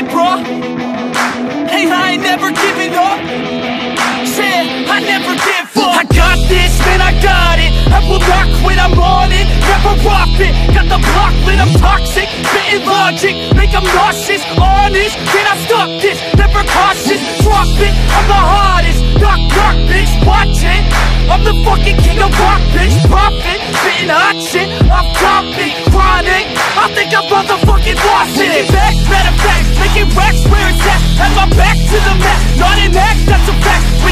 it, will not quit, I'm on it. Never profit. Got the block lit, I'm toxic. Spitting logic, make them nauseous. Honest, can I stop this? Never cautious, drop it. I'm the hardest. Knock, knock, bitch, watch it. I'm the fucking king of rock, bitch. Profit, spitting hot shit. Off topic, chronic. I think I'm motherfucking lost it. Making back, matter of fact, making racks where it's at. Have my back to the mat, not an act, that's a fact. We